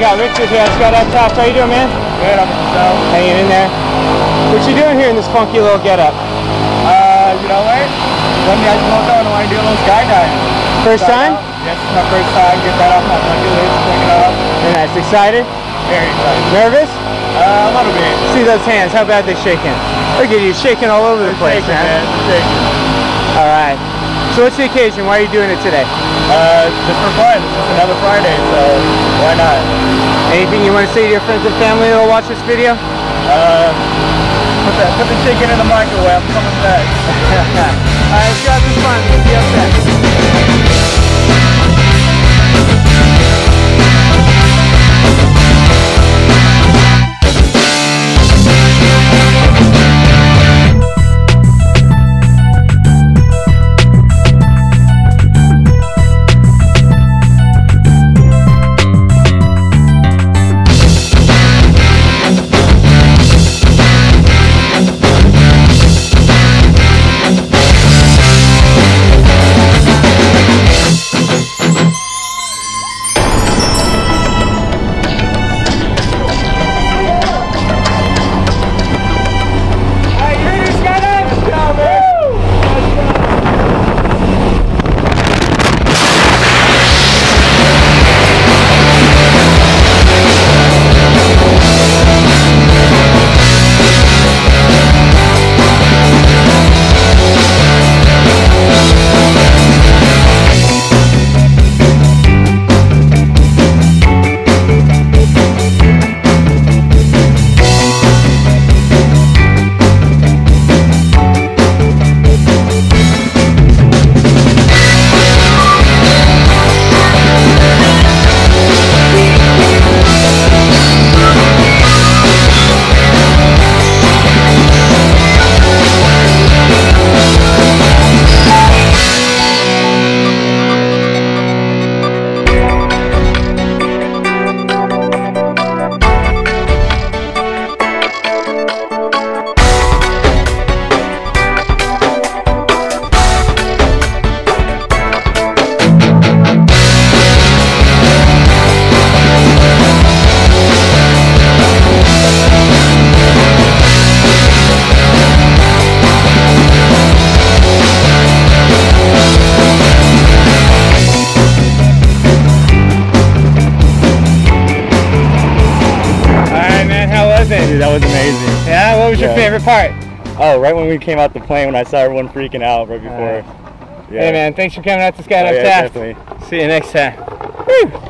got Richard here. Scott up top. How you doing, man? Good, I'm myself. Hanging in there. What you doing here in this funky little getup? Uh, you know what? One day I just woke up and I want to do a little skydiving. First Try time? out. Yes, my first time. Get that off my bucket list. Bring it up. Very nice. Excited? Very excited. Nervous? Uh, a little bit. See those hands. How bad they shaking? Look at you shaking all over the place, Shaking, man. Shaking. All right. So what's the occasion? Why are you doing it today? Uh, just for fun. It's just another Friday, so why not? Anything you want to say to your friends and family that will watch this video? Uh, put, that, put the chicken in the microwave. I'm coming back. Dude, that was amazing. Yeah. What was your favorite part? Oh, right when we came out the plane, when I saw everyone freaking out right uh, before. Hey, man. Thanks for coming out to Skydive Oh, yeah, Taft. definitely. See you next time. Woo.